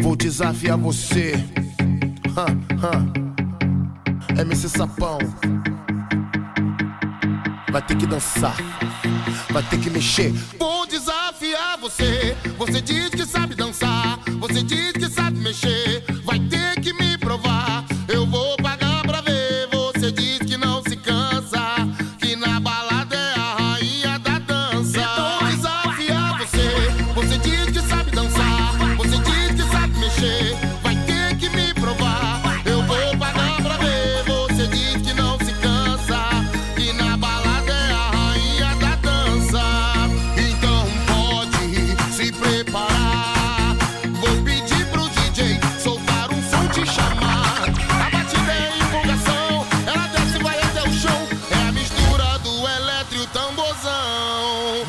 Vou desafiar você. Ha, ha. MC Sapão. Vai ter que dançar, vai ter que mexer. Vou desafiar você. Você diz que sabe dançar.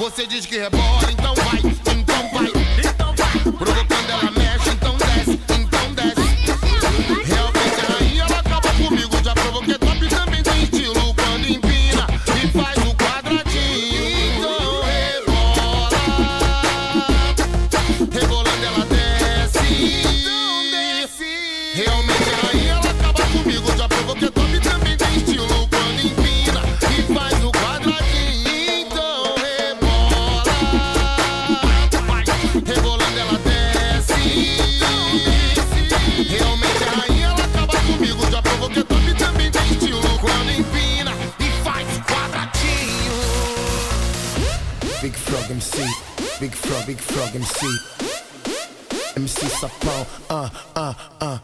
você diz que rebola, então vai. Big Frog MC, Big Frog, Big Frog MC. MC Sapão, ah, ah, ah.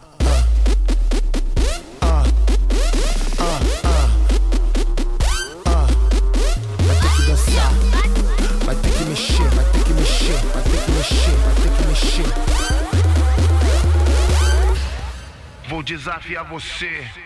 Vou desafiar você.